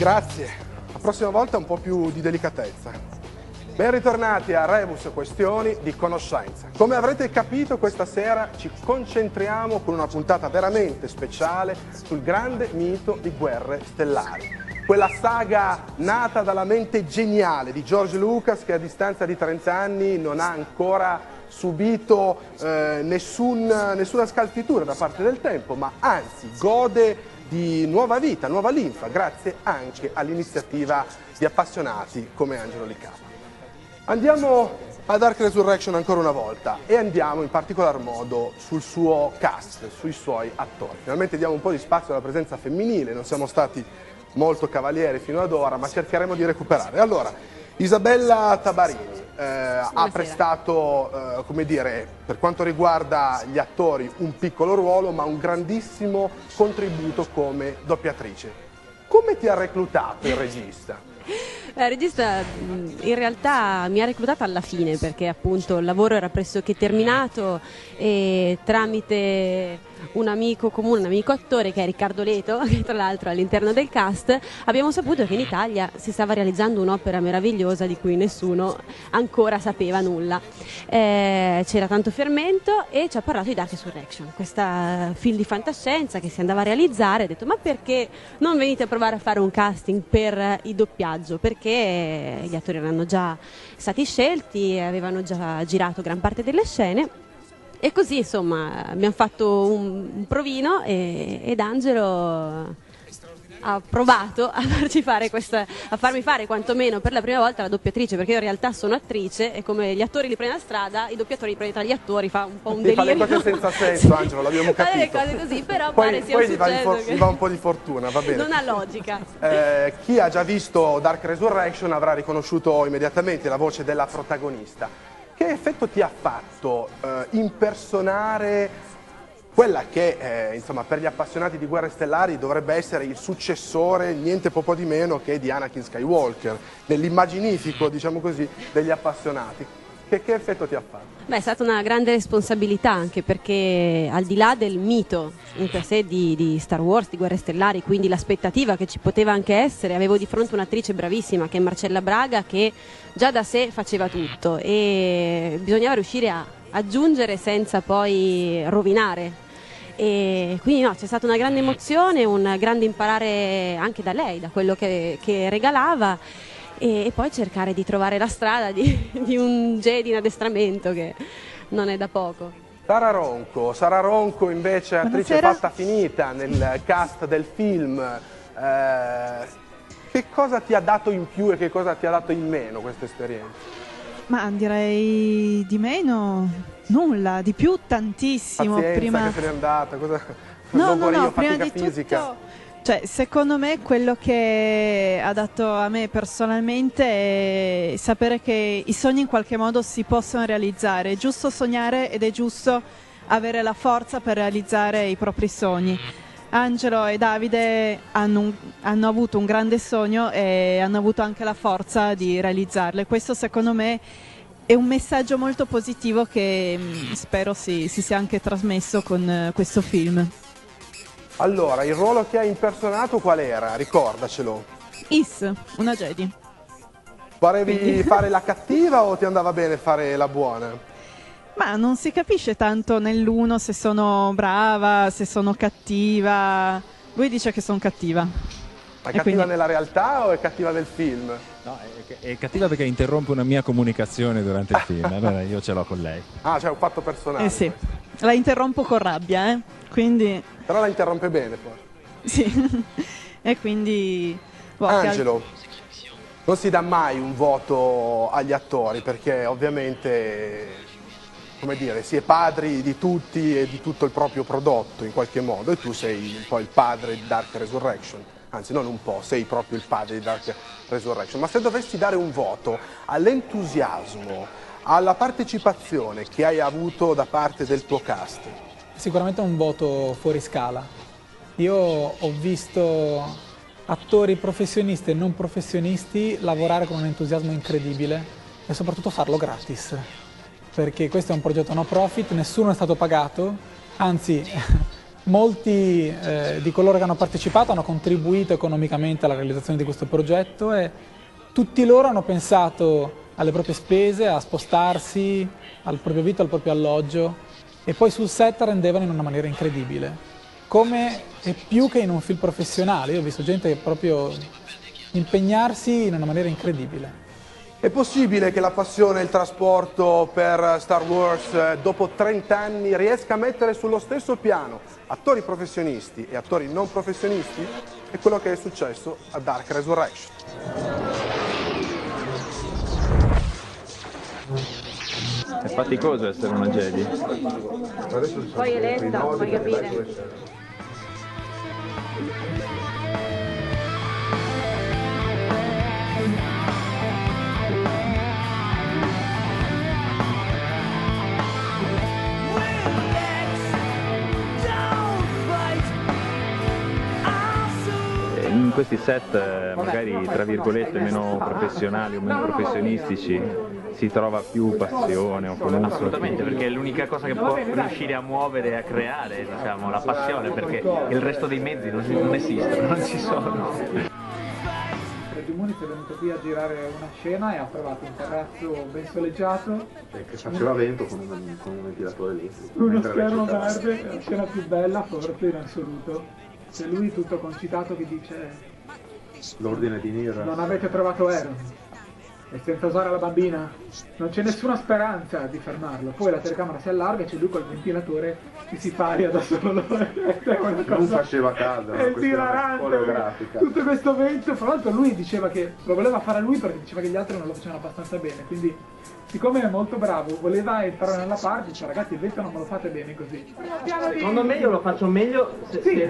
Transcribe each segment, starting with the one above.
Grazie. La prossima volta un po' più di delicatezza. Ben ritornati a Rebus Questioni di Conoscenza. Come avrete capito questa sera ci concentriamo con una puntata veramente speciale sul grande mito di guerre stellari. Quella saga nata dalla mente geniale di George Lucas che a distanza di 30 anni non ha ancora subito eh, nessun, nessuna scalfitura da parte del tempo, ma anzi gode di nuova vita, nuova linfa, grazie anche all'iniziativa di appassionati come Angelo Licapa. Andiamo a Dark Resurrection ancora una volta e andiamo in particolar modo sul suo cast, sui suoi attori. Finalmente diamo un po' di spazio alla presenza femminile, non siamo stati molto cavalieri fino ad ora, ma cercheremo di recuperare. Allora, Isabella Tabarini eh, ha prestato, eh, come dire, per quanto riguarda gli attori, un piccolo ruolo, ma un grandissimo contributo come doppiatrice. Come ti ha reclutato il regista? La regista in realtà mi ha reclutata alla fine perché appunto il lavoro era pressoché terminato e tramite un amico comune, un amico attore che è Riccardo Leto, che tra l'altro all'interno del cast, abbiamo saputo che in Italia si stava realizzando un'opera meravigliosa di cui nessuno ancora sapeva nulla. Eh, c'era tanto fermento e ci ha parlato di Dark Resurrection, questa film di fantascienza che si andava a realizzare. Ha detto ma perché non venite a provare a fare un casting per il doppiaggio? Perché gli attori erano già stati scelti, avevano già girato gran parte delle scene e così insomma abbiamo fatto un, un provino e, ed Angelo ha provato a, fare questa, a farmi fare quantomeno per la prima volta la doppiatrice, perché io in realtà sono attrice e come gli attori li prendono a strada, i doppiatori li prendono tra gli attori, fa un po' un delirio. Fa le cose senza senso, Angelo, l'abbiamo capito. le cose così, però poi, pare sia poi gli va, for- che... va un po' di fortuna, va bene. Non ha logica. Eh, chi ha già visto Dark Resurrection avrà riconosciuto immediatamente la voce della protagonista. Che effetto ti ha fatto eh, impersonare quella che eh, insomma, per gli appassionati di guerre stellari dovrebbe essere il successore, niente poco di meno che di Anakin Skywalker, nell'immaginifico, diciamo così, degli appassionati. Che, che, effetto ti ha fatto? Beh, è stata una grande responsabilità anche perché al di là del mito in per sé di, di, Star Wars, di Guerre Stellari, quindi l'aspettativa che ci poteva anche essere, avevo di fronte un'attrice bravissima che è Marcella Braga che già da sé faceva tutto e bisognava riuscire a aggiungere senza poi rovinare. E quindi no, c'è stata una grande emozione, un grande imparare anche da lei, da quello che, che regalava e, e, poi cercare di trovare la strada di, di un Jedi in addestramento che non è da poco. Sara Ronco, Sara Ronco invece attrice Buonasera. fatta finita nel cast del film. Eh, che cosa ti ha dato in più e che cosa ti ha dato in meno questa esperienza? Ma direi di meno nulla, di più tantissimo. Pazienza, prima... che se n'è andata, cosa... No, no, no, prima di fisica. tutto cioè, secondo me quello che ha dato a me personalmente è sapere che i sogni in qualche modo si possono realizzare. È giusto sognare ed è giusto avere la forza per realizzare i propri sogni. Angelo e Davide hanno, un, hanno avuto un grande sogno e hanno avuto anche la forza di realizzarlo. Questo secondo me è un messaggio molto positivo che mm, spero si, si, sia anche trasmesso con uh, questo film. Allora, il ruolo che hai impersonato qual era? Ricordacelo. Is, una Jedi. Volevi fare la cattiva o ti andava bene fare la buona? Ma non si capisce tanto nell'uno se sono brava, se sono cattiva. Lui dice che sono cattiva. Ma è cattiva quindi... nella realtà o è cattiva nel film? No, è, è, cattiva perché interrompe una mia comunicazione durante il film. Allora io ce l'ho con lei. Ah, c'è cioè un fatto personale. Eh sì. La interrompo con rabbia, eh. Quindi... Però la interrompe bene poi. Sì. e quindi... Boh, Angelo, non si dà mai un voto agli attori perché ovviamente come dire, si è padri di tutti e di tutto il proprio prodotto in qualche modo e tu sei un po' il padre di Dark Resurrection, anzi non un po', sei proprio il padre di Dark Resurrection, ma se dovessi dare un voto all'entusiasmo, alla partecipazione che hai avuto da parte del tuo cast? Sicuramente un voto fuori scala. Io ho visto attori professionisti e non professionisti lavorare con un entusiasmo incredibile e soprattutto farlo gratis perché questo è un progetto no profit, nessuno è stato pagato, anzi molti eh, di coloro che hanno partecipato hanno contribuito economicamente alla realizzazione di questo progetto e tutti loro hanno pensato alle proprie spese, a spostarsi, al proprio vitto, al proprio alloggio e poi sul set rendevano in una maniera incredibile. Come e più che in un film professionale, io ho visto gente proprio impegnarsi in una maniera incredibile. È possibile che la passione e il trasporto per Star Wars eh, dopo 30 anni riesca a mettere sullo stesso piano attori professionisti e attori non professionisti? È quello che è successo a Dark Resurrection. È faticoso essere una Jedi. Poi è lenta, puoi capire. In questi set eh, magari tra virgolette meno professionali o meno professionistici si trova più passione o comunque Assolutamente, perché è l'unica cosa che può riuscire a muovere e a creare diciamo, la passione, perché il resto dei mezzi non, non esistono, non ci sono. Muniz è venuto qui a girare una scena e ha trovato un terrazzo ben soleggiato, che faceva vento con un, con un ventilatore lì. uno schermo verde, la scena più bella forse in assoluto. C'è lui tutto concitato che dice L'ordine di Nir. non avete trovato Aaron e senza usare la bambina non c'è nessuna speranza di fermarlo. Poi la telecamera si allarga e c'è lui col ventilatore che si fa aria da solo. Non faceva caso, È esilarante, tutto questo vento, fra l'altro lui diceva che lo voleva fare lui perché diceva che gli altri non lo facevano abbastanza bene, quindi siccome è molto bravo, voleva entrare nella parte, dice ragazzi il vento non me lo fate bene così. Secondo me io lo faccio meglio se, se,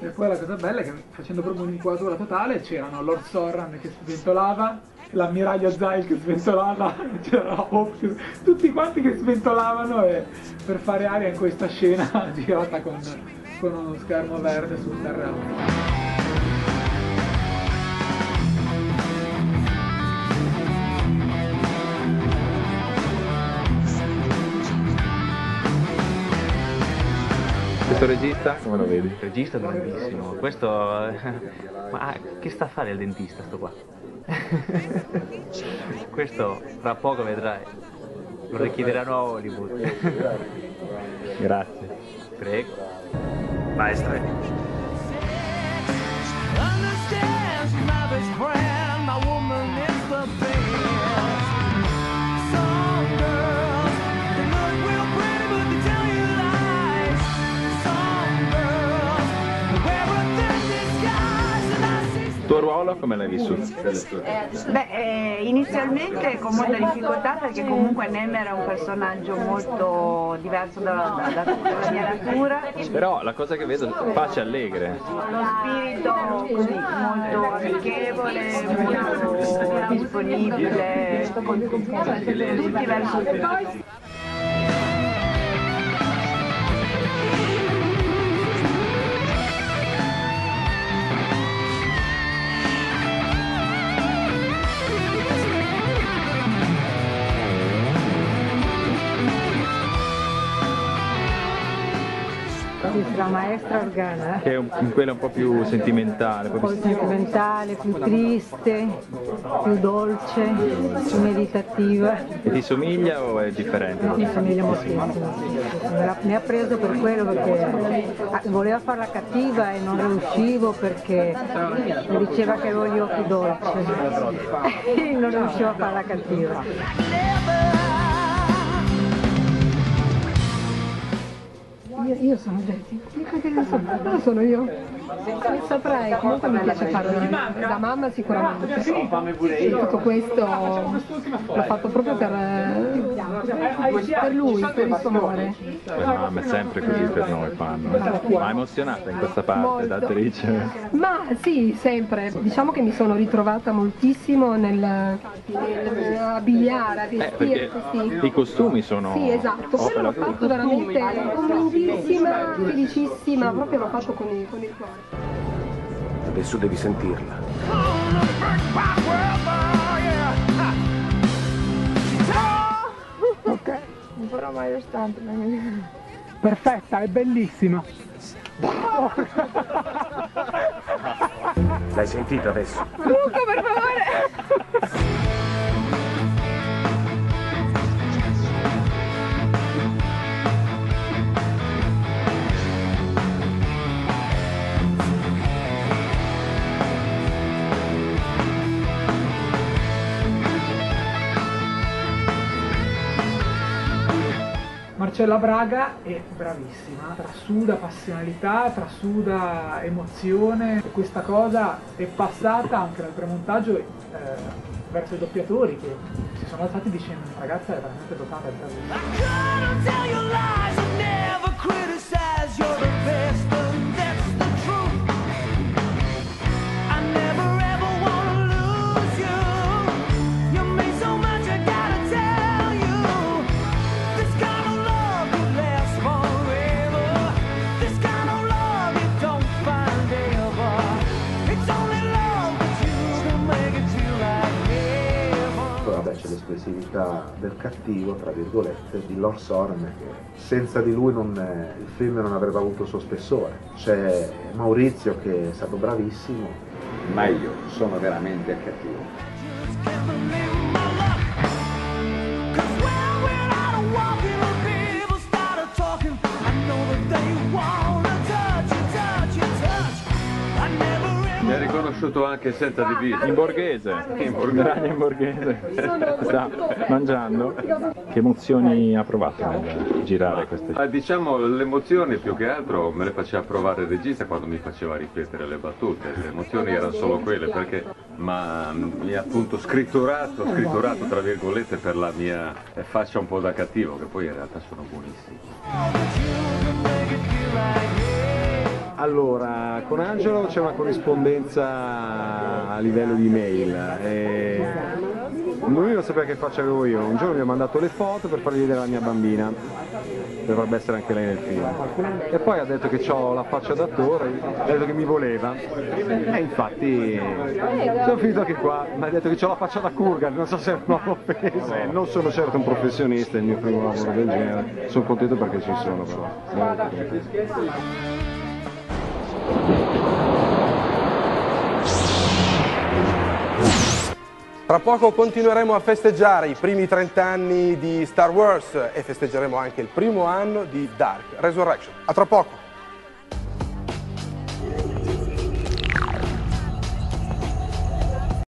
E poi la cosa bella è che facendo proprio un'inquadratura totale c'erano Lord Sorran che sventolava, l'ammiraglio Zail che sventolava, c'era Hopkins, tutti quanti che sventolavano e per fare aria in questa scena girata con, con uno schermo verde sul terrazzo. Regista come lo vedi? Regista grandissimo, questo... eh, Ma che sta a fare il dentista sto qua? questo fra poco vedrai, lo richiederanno a Hollywood. Grazie. Prego. Maestro. Come l'hai vissuto? Beh, eh, inizialmente con molta difficoltà perché comunque Nem era un personaggio molto diverso dalla, da- da- dalla mia natura. Però la cosa che vedo è pace allegre. Lo spirito così molto amichevole, molto disponibile, con tutti verso tutti. La maestra Organa, Che è un, quella un po' più sentimentale, un po' più- sentimentale, più triste, più dolce, più meditativa. E ti somiglia o è differente? Mi somiglia moltissimo. Mi ha preso per quello perché ah, voleva farla cattiva e non riuscivo perché mi diceva che avevo gli occhi dolci non riuscivo a farla cattiva. Io, sono Jessie, dico che ne so, non sono io. Non saprei, comunque mi piace farlo da mamma sicuramente. Tutto questo l'ho fatto proprio per, per lui, per il suo amore. Le mamme sempre così per noi fanno. Ma è emozionata in questa parte Molto. da attrice? Ma sì, sempre. Diciamo che mi sono ritrovata moltissimo nel, nel abbigliare, a Eh, vestire perché questi. i costumi sono Sì, esatto, quello l'ho fatto veramente convintissima, felicissima, proprio l'ho fatto con il, con il cuore. Adesso devi sentirla. Ok, non farò mai lo stunt. Perfetta, è bellissima. L'hai sentito adesso? Luca, per favore! Marcella Braga è bravissima, trasuda passionalità, trasuda emozione e questa cosa è passata anche nel premontaggio eh, verso i doppiatori che si sono alzati dicendo ragazza è veramente dotata di bravissima. Cattivo, tra virgolette, di Lord Soren, che senza di lui non, eh, il film non avrebbe avuto il suo spessore. C'è Maurizio che è stato bravissimo, ma io sono veramente cattivo. Riconosciuto anche senza divisa. In borghese, In borghese. In borghese, sta mangiando. Che emozioni ha provato nel girare queste Ah, diciamo le emozioni più che altro me le faceva provare il regista quando mi faceva ripetere le battute, le emozioni erano solo quelle perché ma, mi ha appunto scritturato, scritturato tra virgolette per la mia eh, faccia un po' da cattivo che poi in realtà sono buonissimi. Allora, con Angelo c'è una corrispondenza a livello di mail. E... Lui non sapeva che faccia avevo io. Un giorno mi ha mandato le foto per fargli vedere la mia bambina. Dovrebbe essere anche lei nel film. E poi ha detto che ho la faccia d'attore, ha detto che mi voleva. E infatti sono finito anche qua, mi ha detto che ho la faccia da Kurgan, non so se è una offesa. Non sono certo un professionista, è il mio primo lavoro del genere. Sono contento perché ci sono però. Tra poco continueremo a festeggiare i primi 30 anni di Star Wars e festeggeremo anche il primo anno di Dark Resurrection. A tra poco!